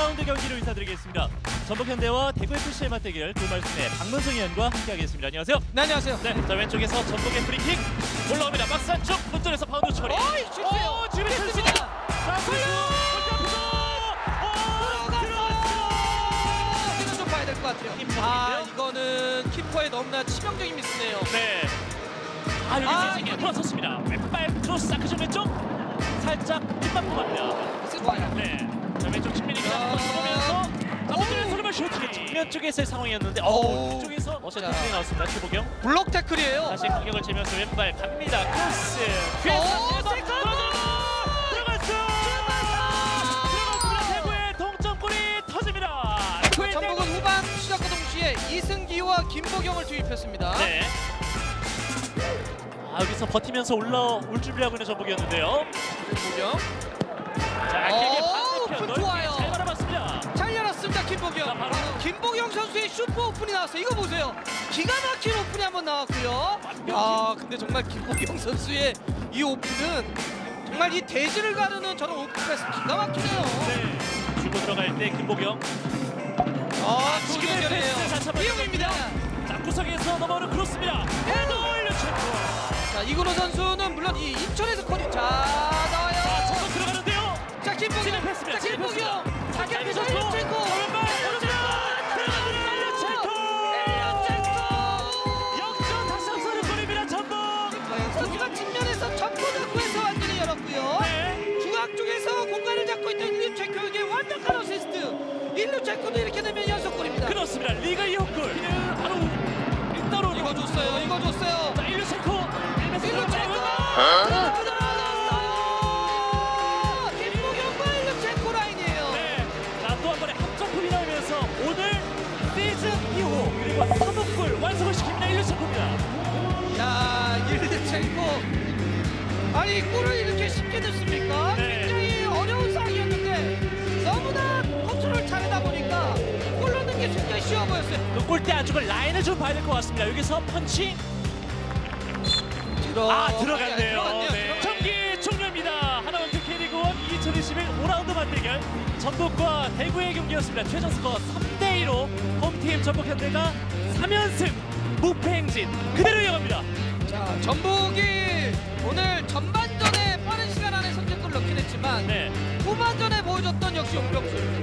5라운드 경기로 인사드리겠습니다. 전북현대와 대구FC의 맞대결 도움 말씀에 박문성 위원과 함께하겠습니다. 안녕하세요. 네, 안녕하세요. 네, 자 왼쪽에서 전북의 프리킥 올라옵니다. 박스 안쪽 문전에서 파운드 처리. 어이, 실수요. 오, 지금 실수입니다. 자, 것 같아요. 아, 이거는 키퍼의 너무나 치명적인 미스네요. 네. 아 여기 아, 이거- 돌아섰습니다. 왼발 크로스 아크션 왼쪽 살짝 뽑았습니다. 좋아요. 네. 자 왼쪽 측면이가 아. 들어오면서 자 문전에 소리만 슈팅. 정면 쪽에서의 상황이었는데 어 오. 뒤쪽에서 어제 자. 터치 나왔습니다. 최보경. 블록 태클이에요. 다시 공격을 재면서 왼발 갑니다. 크로스. 오, 뒤에서 세컨드! 들어갔어요. 들어갔습니다. 대구의 동점골이 터집니다. 대구의 전북은 후반 시작과 동시에 이승기와 김보경을 투입했습니다. 네. 아, 여기서 버티면서 올라올 준비하고 있는 전북이었는데요. 김보경. 자, 길게 오, 반 오픈이 나왔어요. 이거 보세요. 기가 막힌 오픈이 한 번 나왔고요. 완벽히. 아, 근데 정말 김보경 선수의 이 오픈은 정말 이 대지를 가르는 저런 오픈 패스 기가 막히네요. 네. 주고 들어갈 때 김보경. 아. 다시 한번 이용입니다. 자, 구석에서 넘어오는 크로스입니다. 헤더 일류첸코. 자, 이근호 선수는 물론 이 인천에서 커리 일루첸코도 이렇게 되면 연속골입니다. 그렇습니다. 리그 2호 골. 바로 일단으로 이거 줬어요. 이거 줬어요. 자. 김보경과 일루첸코 라인이에요. 네. 자, 또 한 번의 합작품이 나오면서 오늘 시즌 2호 그리고 3호 완성을 시킵니다. 일류첸코입니다. 자, 일루첸코. 아니 골을 이렇게 쉽게 넣습니까? 네. 안쪽을 라인을 좀 봐야 될 것 같습니다. 여기서 펀치. 들어. 아, 들어갔네요. 들어갔네요. 네. 경기 종료입니다. 하나원큐 K리그1 2021 5라운드 맞대결 전북과 대구의 경기였습니다. 최전 스코어 3대 2로 홈팀 전북현대가 3연승 무패 행진 그대로 이어갑니다. 자, 전북이 오늘 전반전에 빠른 시간 안에 선제골 넣긴 했지만 네. 후반전에 보여줬던 역시 용병술